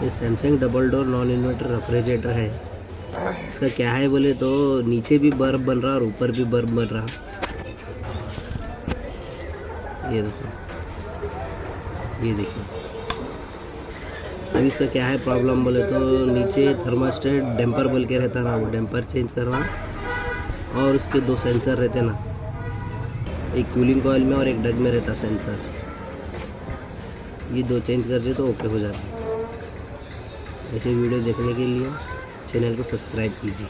ये Samsung double door non inverter refrigerator है। इसका क्या है बोले तो नीचे भी बर्फ़ बन रहा और ऊपर भी बर्फ़ बन रहा। ये देखो। ये देखिए। अब इसका क्या है प्रॉब्लम बोले तो नीचे थर्मास्टेट डैम्पर बोल के रहता ना, वो डैम्पर चेंज करना और उसके दो सेंसर रहते ना। एक कूलिंग कॉयल में और एक डग में रहता सेंसर ये दो चेंज कर दे तो ओके हो जाता। ऐसे वीडियो देखने के लिए चैनल को सब्सक्राइब कीजिए।